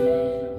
Amen.